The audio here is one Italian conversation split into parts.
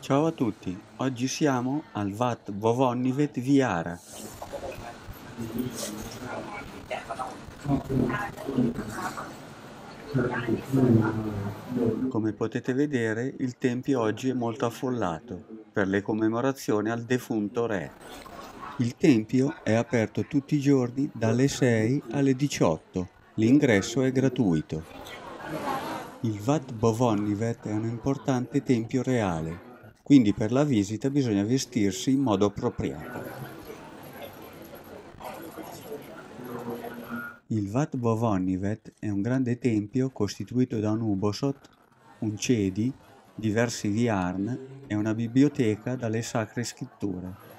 Ciao a tutti, oggi siamo al Vat Vovonnivet Viara. Come potete vedere il tempio oggi è molto affollato per le commemorazioni al defunto re. Il tempio è aperto tutti i giorni dalle 6 alle 18, l'ingresso è gratuito. Il Vat Bovonnivet è un importante tempio reale, quindi per la visita bisogna vestirsi in modo appropriato. Il Vat Bovonnivet è un grande tempio costituito da un ubosot, un cedi, diversi viarn e una biblioteca dalle sacre scritture.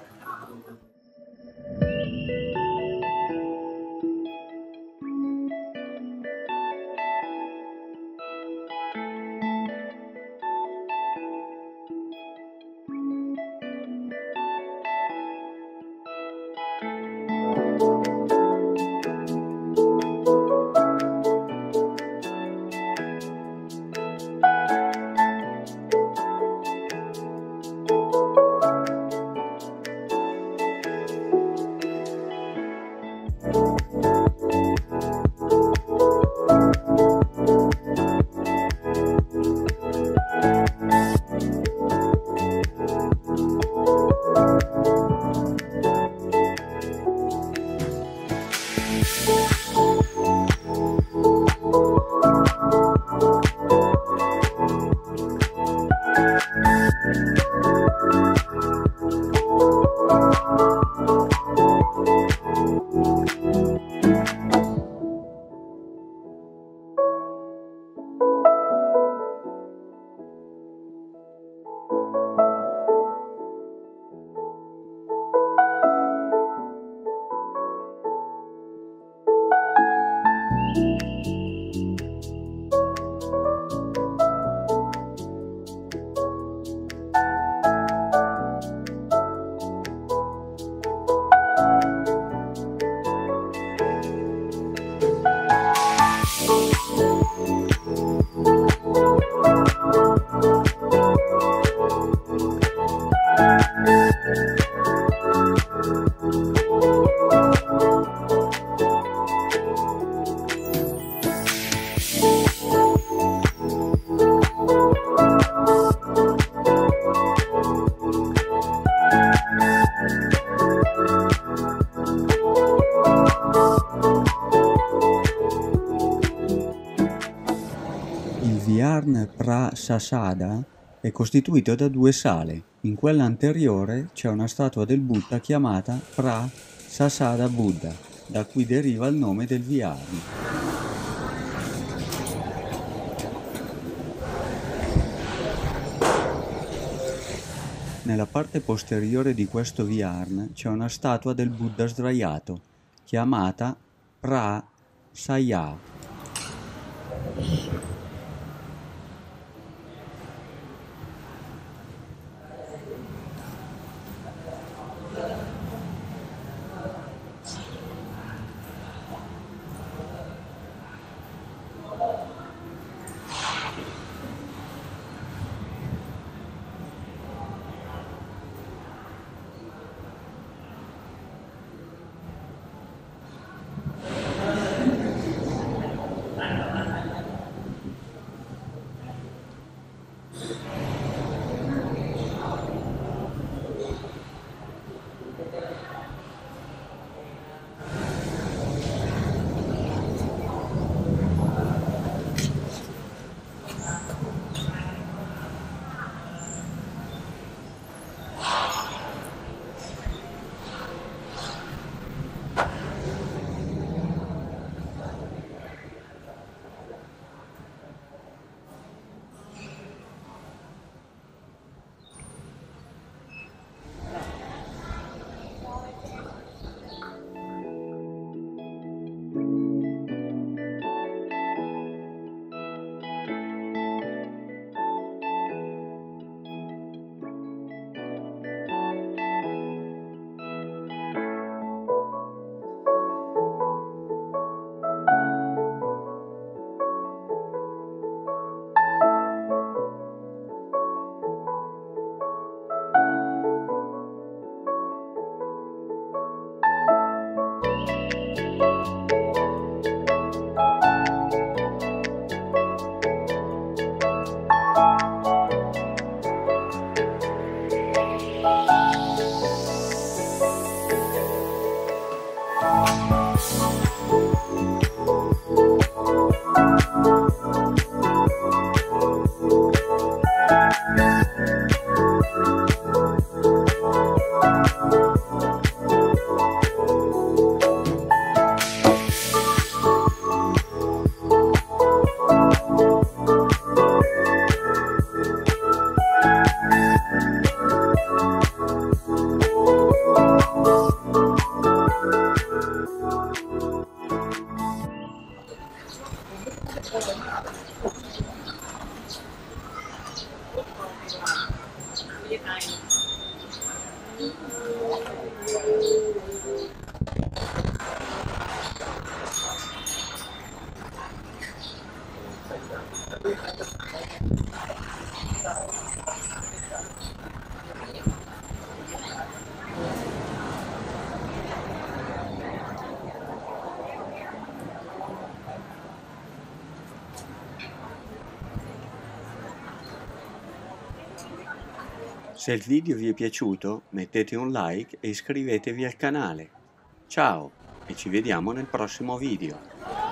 Il Pra-Sasada è costituito da due sale. In quella anteriore c'è una statua del Buddha chiamata Pra-Sasada Buddha, da cui deriva il nome del Viarn. Nella parte posteriore di questo Viarn c'è una statua del Buddha sdraiato, chiamata Não Se il video vi è piaciuto mettete un like e iscrivetevi al canale. Ciao e ci vediamo nel prossimo video.